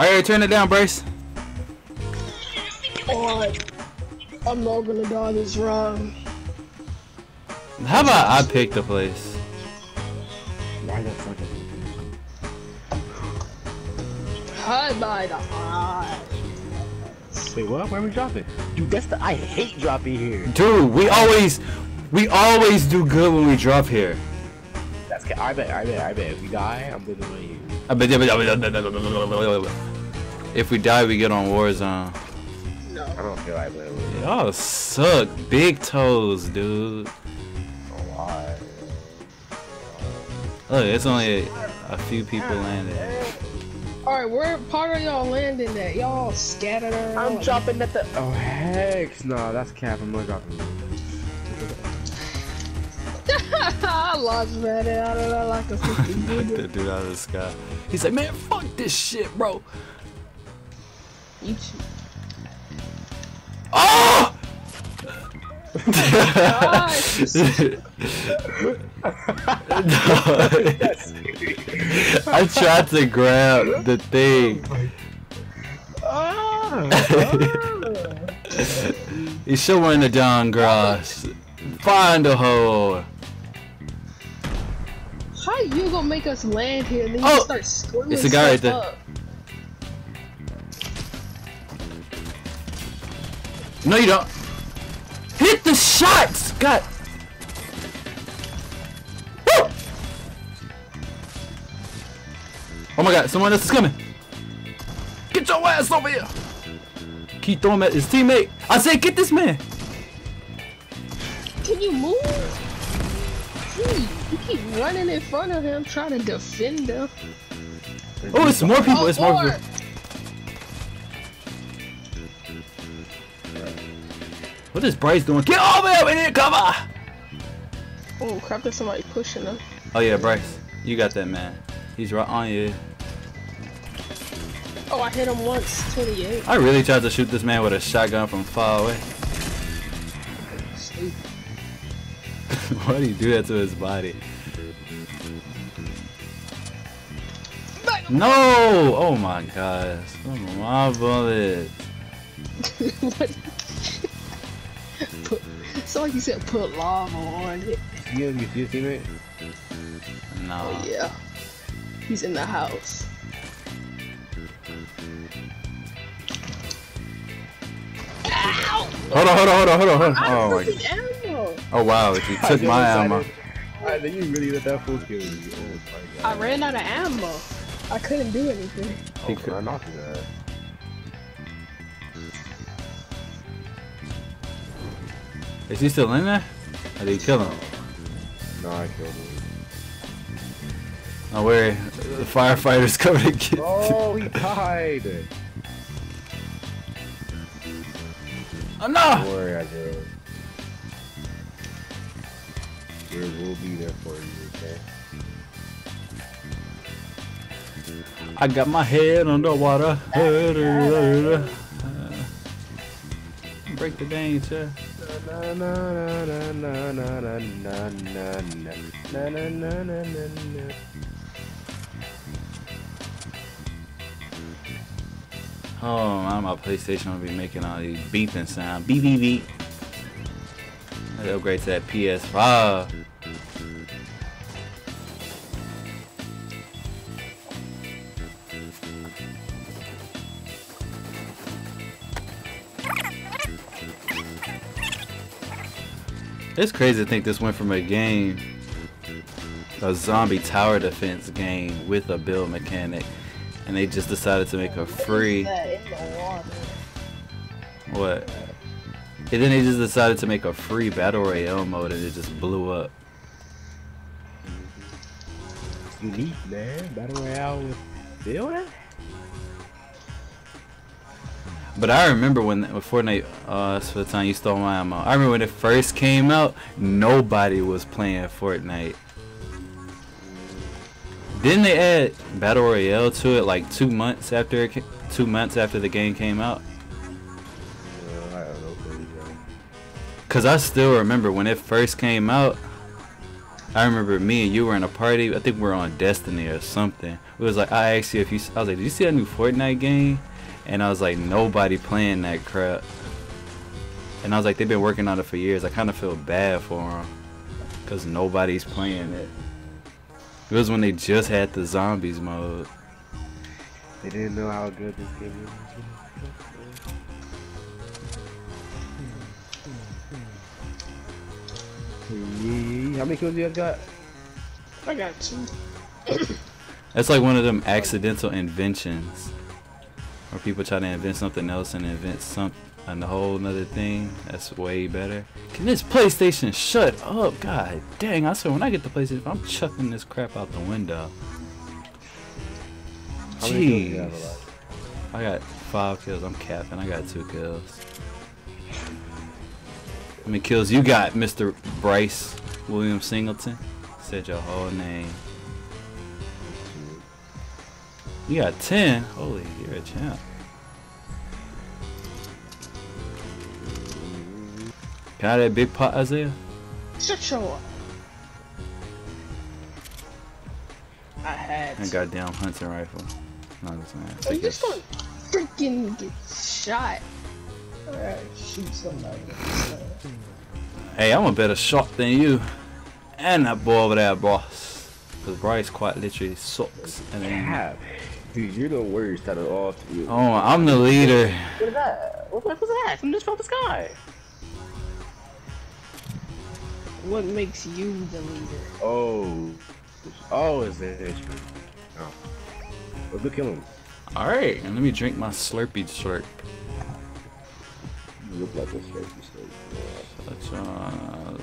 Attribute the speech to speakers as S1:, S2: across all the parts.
S1: Alright, turn it down, Bryce.
S2: Alright. I'm not gonna die this round.
S1: How about I pick the place?
S3: Why the fuck?
S2: Hi, by the eye.
S3: Wait, what? Where are we dropping? Dude, that's the. I hate dropping here.
S1: Dude, we always, we always do good when we drop here.
S3: That's. ca- I bet. I bet. I bet. If we die, I'm gonna leave.
S1: I bet- I bet, I bet. If we die, we get on Warzone.
S2: No.
S3: I don't feel like it.
S1: Y'all suck. Big toes, dude.
S3: Why?
S1: Look, it's only a, a few people landing.
S2: Alright, where part of y'all landing at? Y'all scattered around.
S3: I'm dropping at the. Oh heck, no, that's cap. I'm not dropping.
S2: I lost man out of that like a freaking
S1: the dude out of the sky. He's like, man, fuck this shit, bro.
S2: You too.
S1: Oh! I tried to grab the thing. Oh He's showing the down grass. Find a hole.
S2: How you gonna make us land here and then you
S1: Oh!
S2: start screwing
S1: It's a guy right there.
S2: up?
S1: No, you don't. Hit the shots! God. Woo! Oh my god, someone else is coming. Get your ass over here. Keep throwing at his teammate. I say, get this man.
S2: Can you move? Gee, you keep running in front of him trying to defend him.
S1: Oh, it's more people.
S2: Oh,
S1: It's more people. What is Bryce doing? Get over here! We need cover!
S2: Oh crap, there's somebody pushing him.
S1: Oh yeah, Bryce. You got that man. He's right on you.
S2: Oh, I hit him once, 28.
S1: I really tried to shoot this man with a shotgun from far away.
S2: Stupid.
S1: Why do you do that to his body? No! Oh my gosh. Come on, my bullet.
S2: What? put, so like you said, put lava on it.
S3: You, you see his teammate?
S1: No.
S2: Oh yeah. He's in the house. Ow!
S1: Hold on, hold on, hold on, hold on, hold on. Oh my.
S2: freaking ammo.
S1: Oh wow, you took my ammo.
S3: Alright, then you really let that fool kill you. Oh
S2: I ran out of ammo. I couldn't do anything.
S1: He
S3: Oh,
S1: could-
S3: I knocked his ass.
S1: Is he still in there? Or did he kill him?
S3: No, I killed him.
S1: Oh, where the firefighters coming to get
S3: Oh, he died.
S1: Oh no!
S3: Don't worry, I did. will be there for you, okay?
S1: I got my head underwater. Break the
S3: dance, yeah.
S1: Oh man, my PlayStation will be making all these beeping sound. Beep beep beep. I upgrade to that PS5. It's crazy to think this went from a game, a zombie tower defense game with a build mechanic, and they just decided to make a free. What? And then they just decided to make a free battle royale mode, and it just blew up.
S3: Unique, man. Battle Royale with building?
S1: But I remember when, when Fortnite, uh, that's the time you stole my ammo. I remember when it first came out, nobody was playing Fortnite. Didn't they add battle royale to it like two months after it, two months after the game came out?
S3: I don't know. please,
S1: Cause I still remember when it first came out. I remember me and you were in a party. I think we were on Destiny or something. It was like I asked you if you. I was like, "Did you see that new Fortnite game?" And I was like, "Nobody playing that crap." And I was like, "They've been working on it for years." I kind of feel bad for them because nobody's playing it. It was when they just had the zombies mode.
S3: They didn't know how good this game is. How many kills you guys got?
S2: I got two.
S1: That's like one of them accidental inventions, where people try to invent something else and invent some and a whole nother thing. That's way better. Can this PlayStation shut up? God dang! I swear when I get the PlayStation, I'm chucking this crap out the window.
S3: How many kills you have
S1: Jeez. I got five kills. I'm capping. I got two kills. How many kills you got, Mr. Bryce William Singleton? Said your whole name. You got 10? Holy, you're a champ. Can I have that big pot, Isaiah?
S2: Shut your up. I had. To.
S1: goddamn hunting rifle. No, I'm just saying.
S2: Oh, you just gonna freaking get shot. Alright, shoot somebody.
S1: Hey, I'm a better shot than you. And that boy over there, boss. Because Bryce quite literally sucks. And then,
S3: Cap. Dude, you're the worst out of all three.
S1: oh, I'm the leader.
S3: What is that? What the fuck was that? From just from the sky.
S2: What makes you the leader?
S3: Oh. Oh, is that it? Oh. Let's go kill him.
S1: Alright, and let me drink my Slurpee slurp.
S3: You look like a slurpy slurp.
S1: That's, uh,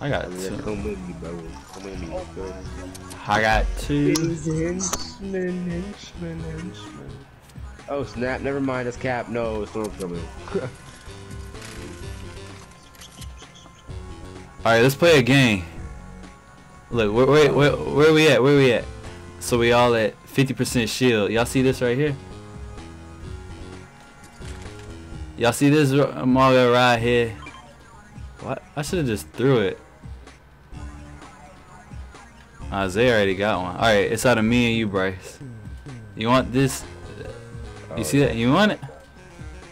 S1: I got oh,
S3: I mean,
S1: two.
S3: come with me, bro. Come with me. Go.
S1: I got two.
S3: Henchman, henchman, henchman. Oh snap! Never mind. That's Cap. No, storm's coming.
S1: Alright, let's play a game. Look, where, where, where, where we at? Where we at? So we all at 50% shield. Y'all see this right here? Y'all see this Mario right here? What? I should have just threw it. Isaiah already got one. Alright, it's out of me and you, Bryce. You want this? You see that? You want it?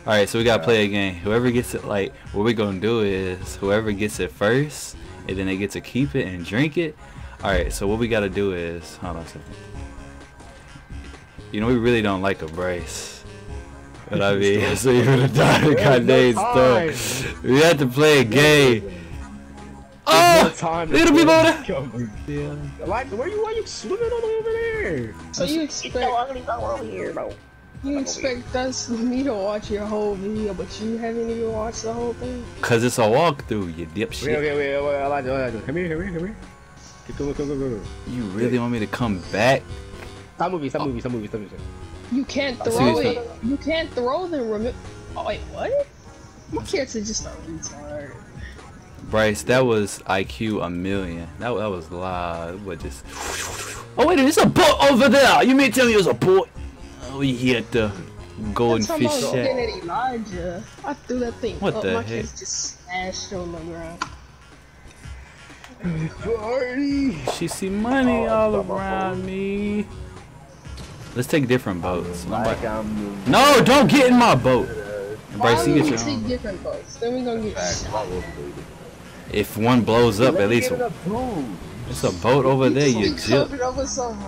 S1: Alright, so we gotta play a game. Whoever gets it, like, what we're gonna do is whoever gets it first, and then they get to keep it and drink it. Alright, so what we gotta do is, hold on a second. You know, we really don't like a brace. But I mean, so you're gonna die in goddamn stuff. We have to play a game. Oh!
S3: time.
S1: Little people over there.
S3: Come Yeah. Like, where you? Why you swimming all the way over there?
S2: So you expect
S3: over here, bro.
S2: you expect us me to watch your whole video, but you haven't even watched the whole thing?
S1: Cause it's a walkthrough, you
S3: Wait,
S1: dipshit.
S3: okay, wait, wait, I like it, I like. Come here, come here, come here. Keep going, go, go, go, go.
S1: You really want me to come back?
S3: Stop moving, stop moving, stop moving, stop moving.
S2: You can't throw
S1: what
S2: it.
S1: you're
S2: can't throw them. Remi- oh wait, what? My kids are just a retard.
S1: Bryce, that was IQ a million. That, that was live. But just. Oh wait, there's a boat over there. You mean tell me there's a boat? Oh, we here at the golden
S2: That's I
S1: fish
S2: was looking
S1: shack.
S2: Elijah. I threw that thing
S1: What
S2: up.
S1: the
S2: My
S1: heck?
S2: kids just smashed on the ground.
S3: Party!
S1: She see money all around me. Let's take different boats. I'm
S3: Like
S1: like-
S3: I'm
S1: no, don't get in my boat.
S2: Why
S1: Bryce, you
S2: would
S1: get
S2: we
S1: your
S2: take
S1: own.
S2: different boats? Then we gonna get shot.
S1: If one blows up, at least
S3: Get a boat.
S1: it's a boat over there. You
S2: You
S1: jip,
S2: over some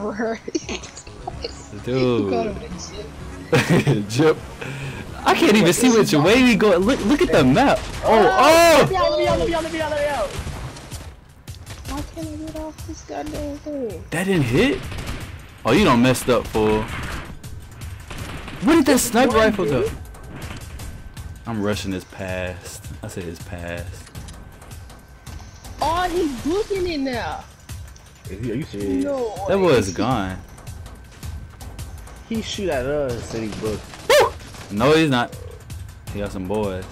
S1: dude.
S2: Dude.
S1: Jip. I can't even see which way we go. Look, look at the map. Oh,
S3: oh! oh! me let me out, let me out, let me out, let me out.
S2: Why can't I get off this goddamn thing?
S1: that didn't hit. Oh, you don't messed up, fool. Where did that sniper rifle go? I'm rushing this past. I said his past.
S2: Oh, he's looking it now.
S3: He- Are you serious?
S2: No.
S1: That
S2: way.
S1: was gone.
S3: He shoot at us and he booked.
S1: Woo! No, he's not. He got some boys.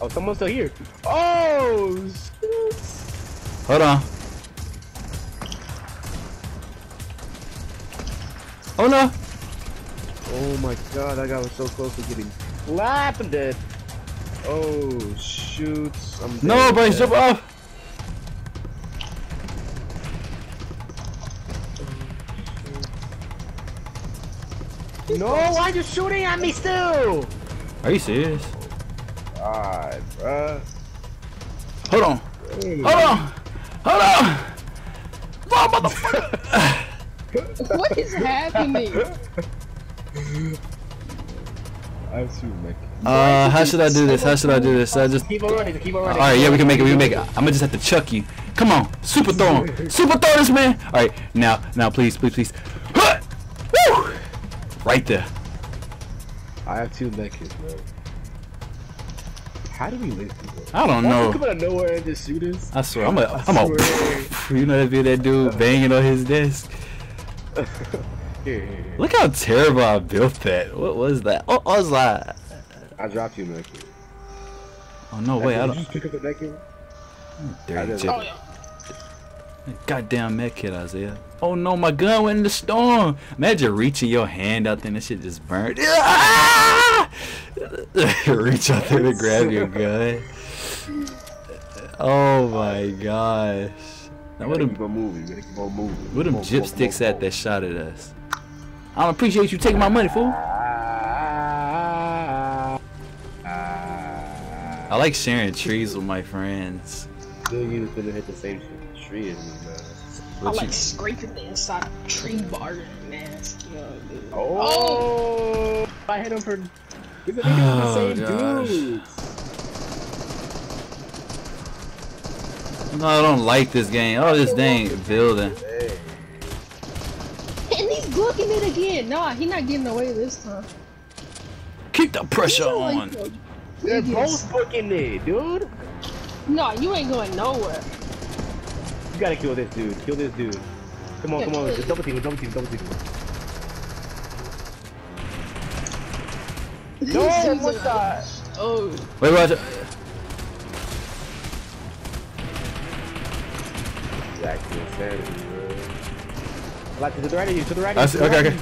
S3: Oh, someone's still here. Oh, shit.
S1: Hold on. Oh no!
S3: Oh my god, that guy was so close to getting slapped and dead. Oh, shoot. I'm
S1: no, but jump off!
S3: No, why are you shooting at me still?
S1: Are you serious?
S3: All right, bruh.
S1: Hold on.
S3: Hey.
S1: Hold on. Hold on. Oh, motherfucker.
S2: what is happening?
S3: I have to make
S1: uh, how should I do this? How should I do this? I just.
S3: Keep on running, keep on running.
S1: right, yeah, we can make it. We can make it. I'm gonna just have to chuck you. Come on, super throw him. Super throw this man. All right, now, now, please, please, please. Huh! Woo! Right there.
S3: I have two med kits, bro. How do we live through this?
S1: I don't
S3: Why
S1: know.
S3: you come out of nowhere and just shoot us?
S1: I swear, I'm a,
S3: I
S1: I'm a.
S3: swear.
S1: You know that video that dude banging on his desk.
S3: Here, here, here.
S1: Look how terrible I built that. What was that? Oh, I was like,
S3: I dropped you mech
S1: oh no, wait, I don't.
S3: you pick up the med kit?
S1: Dirty
S3: didn't.
S2: Oh yeah.
S1: Goddamn med kit, Isaiah. Oh no, my gun went in the storm. Imagine reaching your hand out there and that shit just burned. Ah! Reach out there to grab your gun. Oh my gosh. Now what them,
S3: keep on moving, gotta keep on moving.
S1: what them gypsticks at that shot at us? I don't appreciate you taking my money, fool. I like sharing trees with my friends.
S3: Still you was gonna hit the same. Tree as me, man.
S2: I
S1: What
S2: like
S1: you-
S2: scraping the inside of a tree bark. Nasty, yo, dude.
S3: Oh. oh, I hit him for. These are
S1: Oh,
S3: the same
S1: gosh.
S3: dudes.
S1: No, I don't like this game. Oh, this dang building.
S3: Hey,
S2: And he's looking it again. Nah, he's not getting away this time.
S1: Keep the pressure
S2: You like
S1: on.
S2: the
S3: they're
S2: biggest-
S3: both booking it, dude.
S2: No, you ain't going nowhere.
S3: You gotta kill this dude. Kill this dude. Come on,
S2: Yeah,
S3: come on.
S2: kill
S3: Just
S2: it.
S3: double team, double team, double team.
S2: These
S3: No,
S2: dudes
S3: what
S2: are-
S3: the?
S2: Oh,
S1: Wait, watch it.
S3: Exactly, insanity, bro. Like to the right of you, to the right of you.
S1: okay,
S3: right
S1: okay.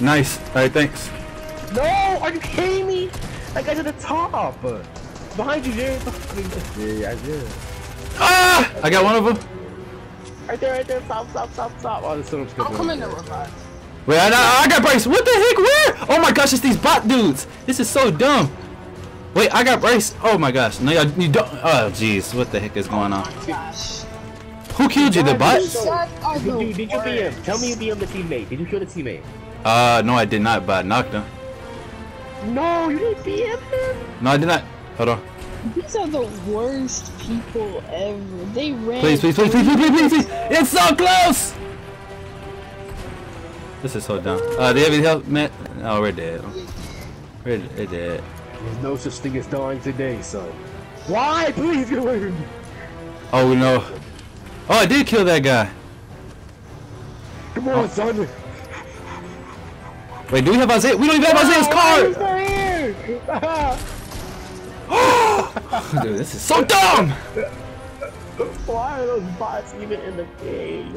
S1: Nice. Alright, thanks.
S3: No, are you kidding me? That guy's at the top. Behind you, Jared. Yeah, I did.
S1: Ah! I got one of them.
S3: Right there, right there. Stop, stop, stop, stop. Oh, the storm's
S2: I'll
S3: coming.
S2: come in the revive.
S1: Wait, I, I got brace. What the heck? Where? Oh my gosh, it's these bot dudes. This is so dumb. Wait, I got brace. Oh my gosh. No, you don't. Oh jeez, what the heck is going on?
S2: Gosh.
S1: Who killed you? The bot?
S2: These guys
S3: Did you, did you BM?
S2: worst.
S3: Tell me you BM the teammate. Did you kill the teammate?
S1: Uh, no, I did not. But I knocked him.
S3: No, you didn't BM him.
S1: No, I did not. Hold on.
S2: These are the worst people ever. They ran.
S1: Please, please, please, please, please, please, please, please. It's so close. This is so dumb. Uh, do you have any help, Matt? Oh, we're dead. We're, we're dead.
S3: There's no such thing as dying today, son. Why? Please get away from me.
S1: Oh no. Oh, I did kill that guy.
S3: Come on, son.
S1: Wait, do we have Isaiah? We don't even have Isaiah's
S3: He's
S1: card.
S3: not here.
S1: Dude, this is so dumb.
S3: Why are those bots even in the game?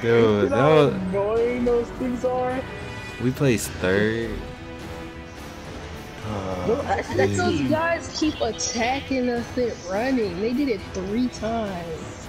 S1: Dude,
S3: You know how
S1: was,
S3: annoying those things are?
S1: we placed third.
S3: No,
S1: Uh,
S3: actually, that
S2: Those guys keep attacking us and running. They did it three times.